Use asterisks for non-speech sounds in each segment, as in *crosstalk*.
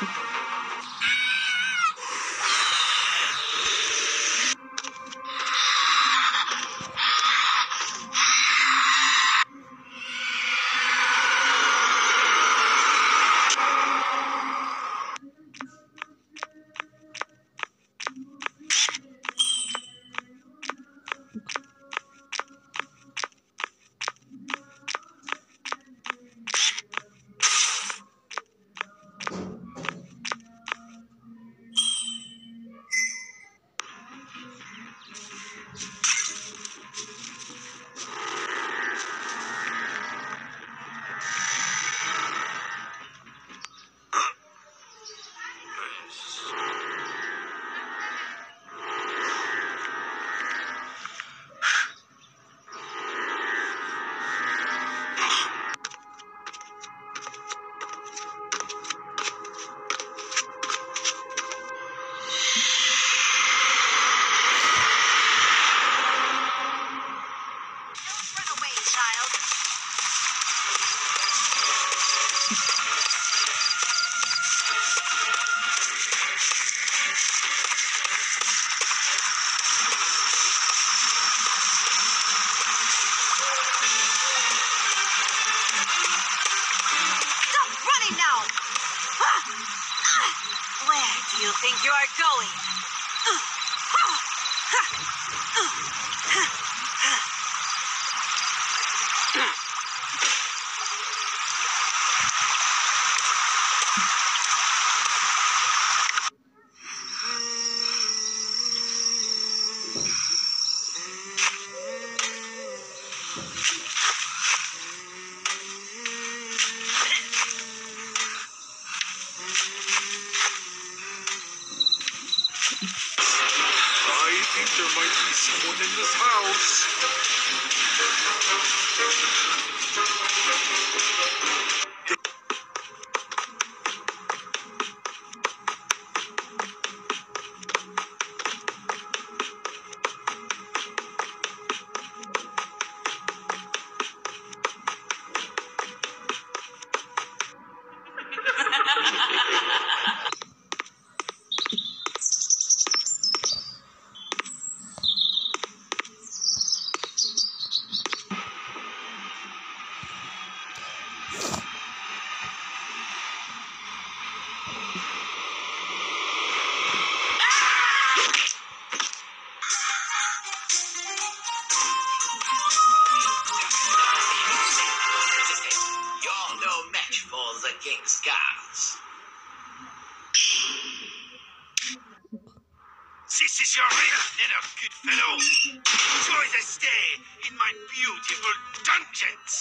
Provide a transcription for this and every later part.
Hey, *laughs* you! You think you are going? I think there might be someone in this house. This is your ring, little good fellow. Enjoy the stay in my beautiful dungeons.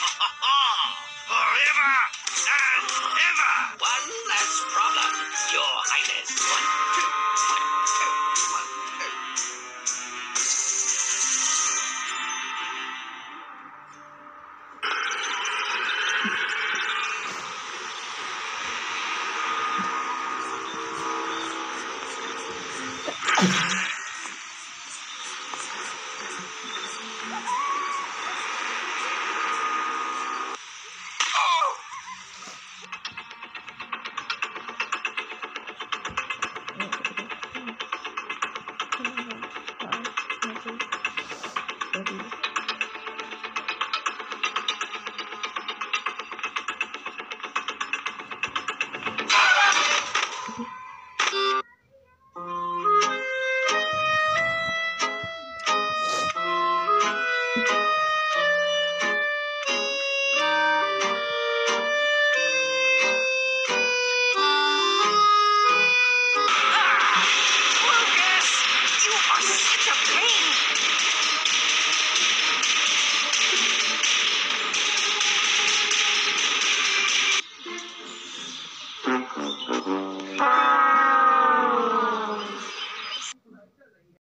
*laughs* Forever and うん。Such a pain.